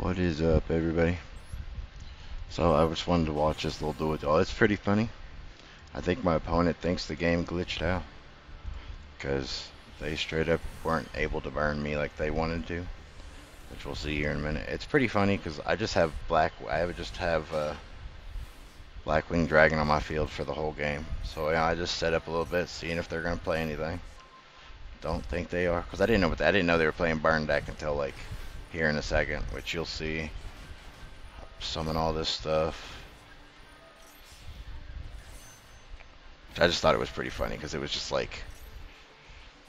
What is up, everybody? So I just wanted to watch this little duel. Oh, it's pretty funny. I think my opponent thinks the game glitched out because they straight up weren't able to burn me like they wanted to, which we'll see here in a minute. It's pretty funny because I just have black. I would just have uh, Blackwing Dragon on my field for the whole game. So yeah, I just set up a little bit, seeing if they're gonna play anything. Don't think they are because I didn't know what I didn't know they were playing burn deck until like here in a second, which you'll see. Summon all this stuff. I just thought it was pretty funny because it was just like,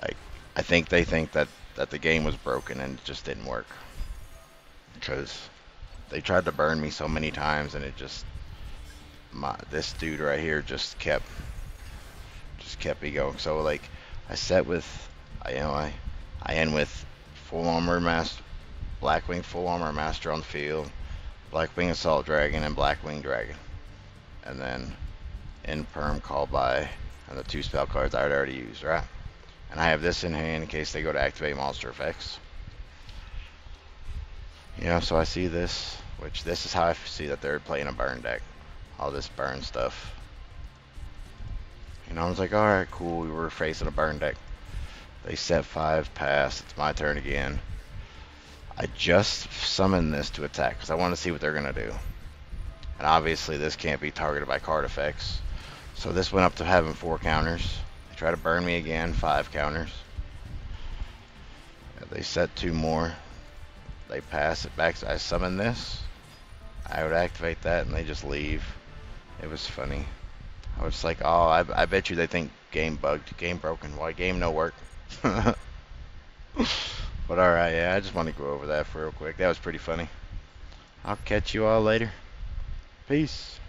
like I think they think that that the game was broken and it just didn't work because they tried to burn me so many times and it just my this dude right here just kept just kept me going. So like I set with I you know I I end with full armor master Blackwing full armor master on field, Blackwing assault dragon and Blackwing dragon, and then Imperm called by and the two spell cards I had already used, right? And I have this in hand in case they go to activate monster effects. You know, so I see this, which this is how I see that they're playing a burn deck. All this burn stuff. You know, I was like, alright, cool, we were facing a burn deck. They set five pass, it's my turn again. I just summoned this to attack because I want to see what they're going to do. And obviously this can't be targeted by card effects. So this went up to having four counters. They try to burn me again, five counters. They set two more. They pass it back. I summon this. I would activate that and they just leave. It was funny. I was like, oh, I, I bet you they think game bugged, game broken. Why game no work? but alright, yeah, I just want to go over that for real quick. That was pretty funny. I'll catch you all later. Peace.